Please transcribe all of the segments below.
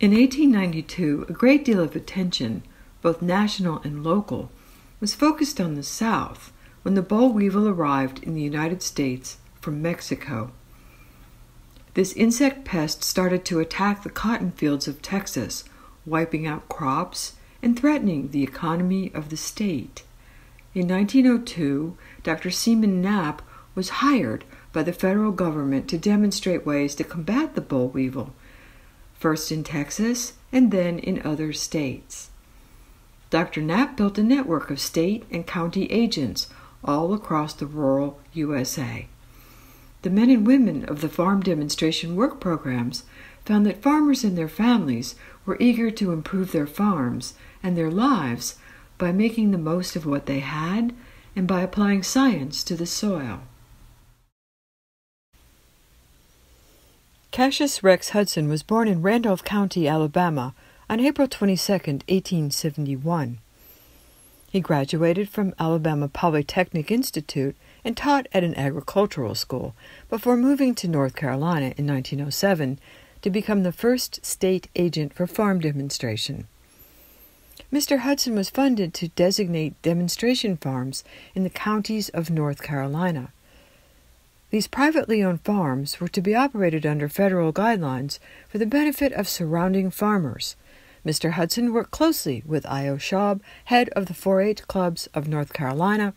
In 1892, a great deal of attention, both national and local, was focused on the South when the boll weevil arrived in the United States from Mexico. This insect pest started to attack the cotton fields of Texas, wiping out crops and threatening the economy of the state. In 1902, Dr. Seaman Knapp was hired by the federal government to demonstrate ways to combat the boll weevil, first in Texas and then in other states. Dr. Knapp built a network of state and county agents all across the rural USA. The men and women of the farm demonstration work programs found that farmers and their families were eager to improve their farms and their lives by making the most of what they had and by applying science to the soil. Cassius Rex Hudson was born in Randolph County, Alabama, on April 22, 1871. He graduated from Alabama Polytechnic Institute and taught at an agricultural school before moving to North Carolina in 1907 to become the first state agent for farm demonstration. Mr. Hudson was funded to designate demonstration farms in the counties of North Carolina. These privately owned farms were to be operated under federal guidelines for the benefit of surrounding farmers. Mr. Hudson worked closely with I.O. Schaub, head of the 4 H clubs of North Carolina,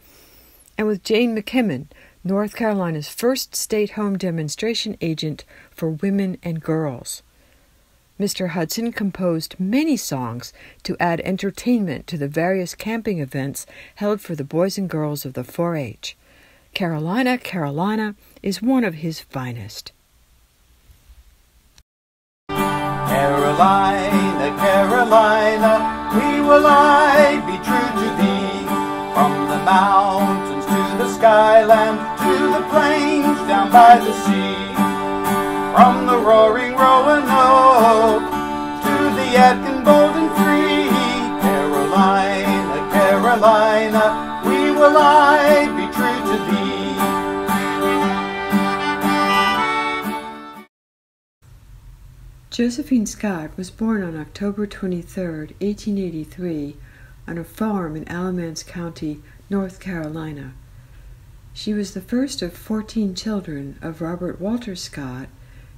and with Jane McKimmon, North Carolina's first state home demonstration agent for women and girls. Mr. Hudson composed many songs to add entertainment to the various camping events held for the boys and girls of the 4 H. Carolina, Carolina is one of his finest. Carolina, Carolina, we will I be true to thee. From the mountains to the skyland, to the plains down by the sea. From the roaring Roanoke to the Yadkin Josephine Scott was born on October 23, 1883, on a farm in Alamance County, North Carolina. She was the first of 14 children of Robert Walter Scott,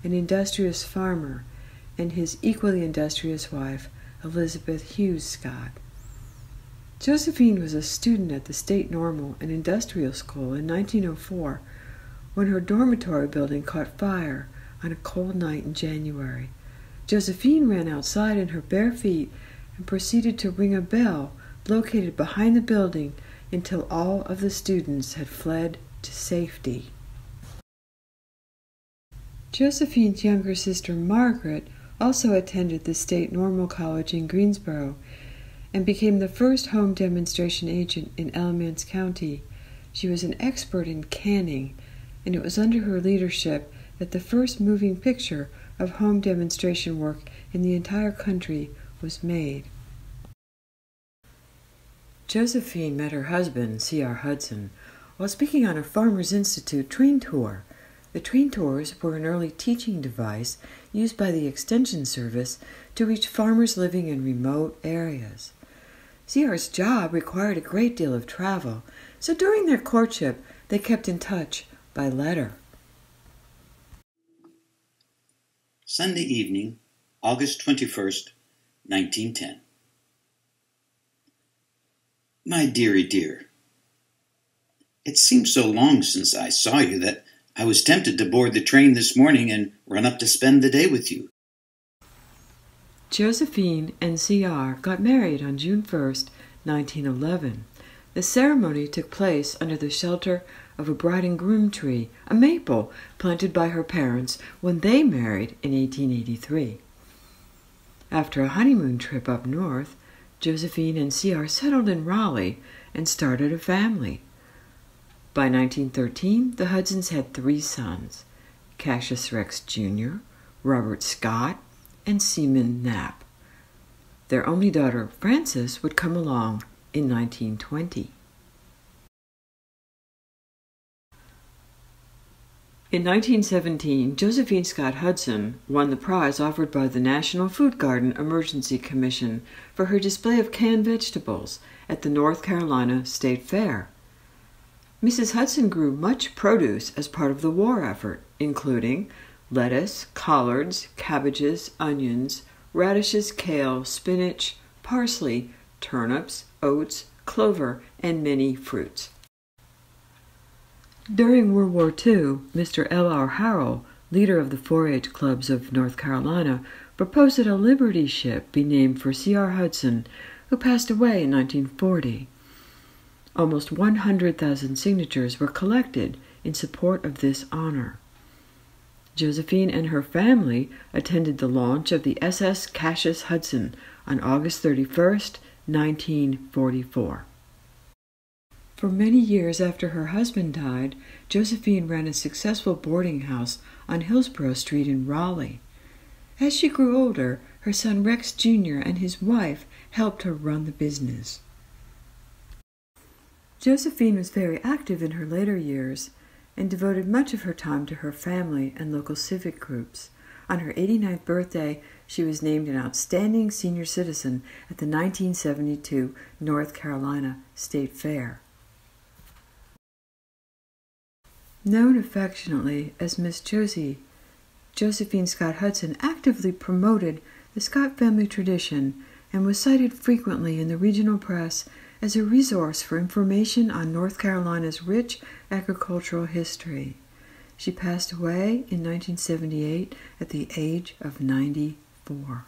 an industrious farmer, and his equally industrious wife, Elizabeth Hughes Scott. Josephine was a student at the State Normal and Industrial School in 1904 when her dormitory building caught fire on a cold night in January. Josephine ran outside in her bare feet and proceeded to ring a bell located behind the building until all of the students had fled to safety. Josephine's younger sister Margaret also attended the State Normal College in Greensboro and became the first home demonstration agent in Alamance County. She was an expert in canning, and it was under her leadership that the first moving picture of home demonstration work in the entire country was made. Josephine met her husband, C.R. Hudson, while speaking on a Farmers Institute train tour. The train tours were an early teaching device used by the Extension Service to reach farmers living in remote areas. C.R.'s job required a great deal of travel, so during their courtship they kept in touch by letter. Sunday evening, August 21st, 1910. My dearie dear, it seems so long since I saw you that I was tempted to board the train this morning and run up to spend the day with you. Josephine and C.R. got married on June 1st, 1911. The ceremony took place under the shelter of a bride and groom tree, a maple planted by her parents when they married in 1883. After a honeymoon trip up north, Josephine and C.R. settled in Raleigh and started a family. By 1913, the Hudsons had three sons Cassius Rex Jr., Robert Scott, and Seaman Knapp. Their only daughter, Frances, would come along in 1920. In 1917, Josephine Scott Hudson won the prize offered by the National Food Garden Emergency Commission for her display of canned vegetables at the North Carolina State Fair. Mrs. Hudson grew much produce as part of the war effort, including lettuce, collards, cabbages, onions, radishes, kale, spinach, parsley, turnips, oats, clover, and many fruits. During World War II, Mr. L. R. Harrill, leader of the 4 H clubs of North Carolina, proposed that a Liberty ship be named for C. R. Hudson, who passed away in 1940. Almost 100,000 signatures were collected in support of this honor. Josephine and her family attended the launch of the SS Cassius Hudson on August 31, 1944. For many years after her husband died, Josephine ran a successful boarding house on Hillsborough Street in Raleigh. As she grew older, her son Rex Jr. and his wife helped her run the business. Josephine was very active in her later years and devoted much of her time to her family and local civic groups. On her 89th birthday, she was named an Outstanding Senior Citizen at the 1972 North Carolina State Fair. Known affectionately as Miss Josie, Josephine Scott Hudson actively promoted the Scott family tradition and was cited frequently in the regional press as a resource for information on North Carolina's rich agricultural history. She passed away in 1978 at the age of 94.